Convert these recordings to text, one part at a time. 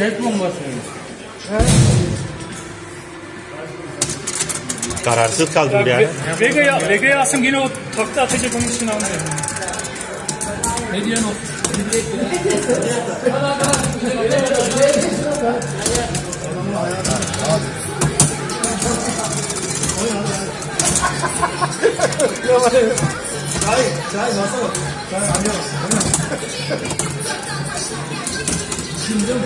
El bombası. Kararsız kaldım bir ara. Vega'ya Vega'ya alsam yine o takla atacak onun için almıyorum. Ne diyorsun o? Şimdi mi?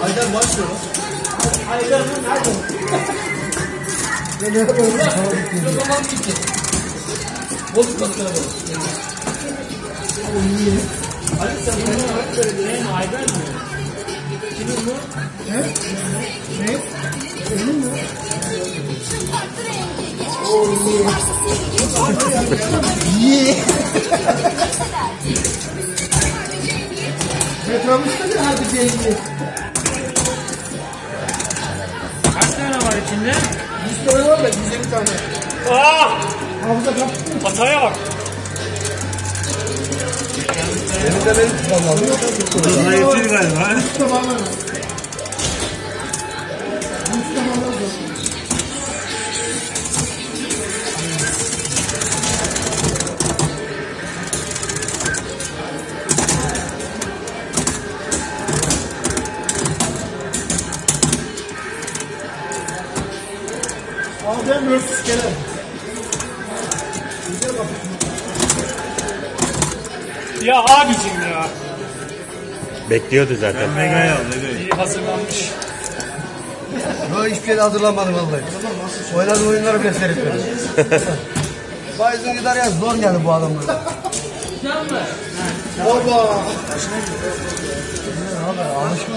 Haydar başlıyor. Haydar nerede? Ne yapalım? Ne zaman bitti? Bozuk bakıya bak. O iyi. Ali sen bunu hak söyledin. Haydar mı? Kimin bu? He? Ne? Benim mi? Oh yeah. yeah. Metrobüste de hadi geldi. Kaç tane var içinde? 100 tane var da 150 tane. Ah! Hafıza kap. Hataya bak. Hızla yetiyor galiba. Tamam mı? Abi ben versus Kerem. Ya abicim ya. Bekliyordu zaten. İyi hazırlanmış. Yo hiçbir şey hazırlamadım vallahi. Oynadığım oyunları bile seyretmedim. Bayezid gider ya zor geldi bu adamlara. Baba.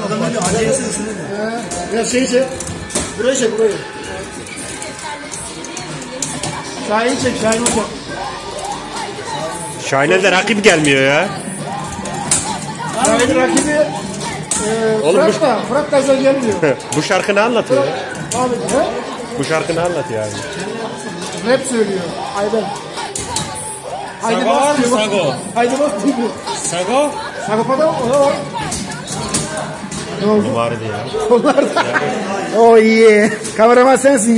Adamın bir acayip Ya şey çek. Burayı çek burayı. Şahin çek Şahin çek. Şahin'e de rakip gelmiyor ya. Şahin rakibi e, Oğlum bu- Fırat da. Fırat da gelmiyor. Bu şarkı ne anlatıyor? Abi he? Bu şarkı ne anlatıyor abi? Rap söylüyor. Ayben. Haydi Sago var mı. Sago? Haydi bas diyor. Sago. Sagopa da o da var. Ne oldu? Vardı ya. Onlar da. o iyi. Kameraman sensin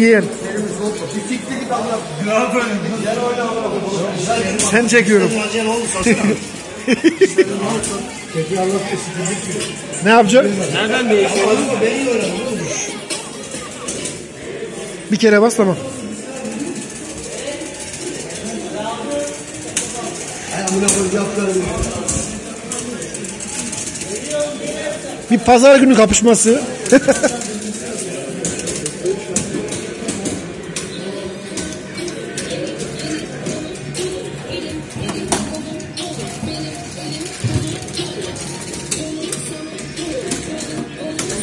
Sen çekiyorum. ne yapacaksın? Nereden değişiyor? Bir kere bas tamam. Bir pazar günü kapışması.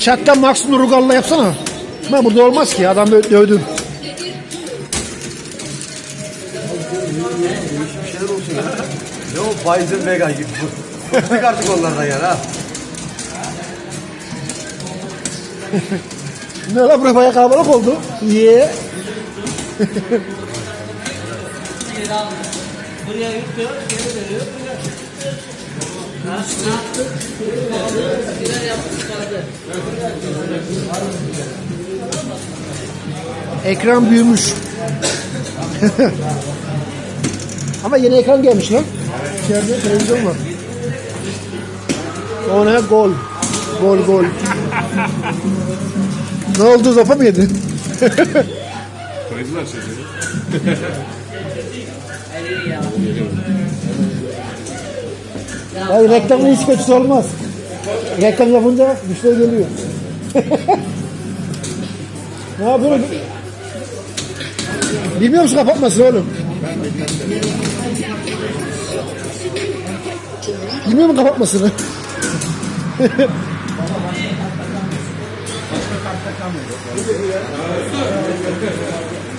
Chatten Max Nurgal'la yapsana. Ben burada olmaz ki adam dövdüm. Ne o Bayezid Vega gibi. Bıktık artık onlardan yani ha. Ne lan buraya bayağı kalabalık oldu. Ye. Ekran büyümüş. Ama yeni ekran gelmiş lan. İçeride televizyon var. O ne? Gol. Gol gol. ne oldu? Zopa mı yedi? Koydular çocuğu. Hayır reklamın hiç kötüsü olmaz. Reklam yapınca müşteri geliyor. ne yapıyorsun? Bilmiyor musun kapatmasın oğlum? Bilmiyor musun kapatmasını?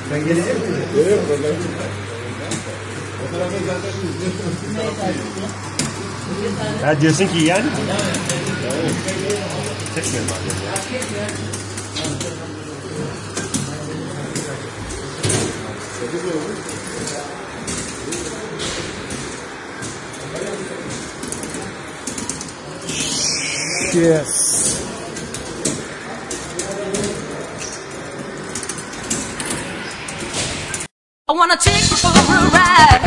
Sen gelecek misin? Ha diyorsun ki yani. Çekmiyorum abi. Yes. I wanna take you for a ride.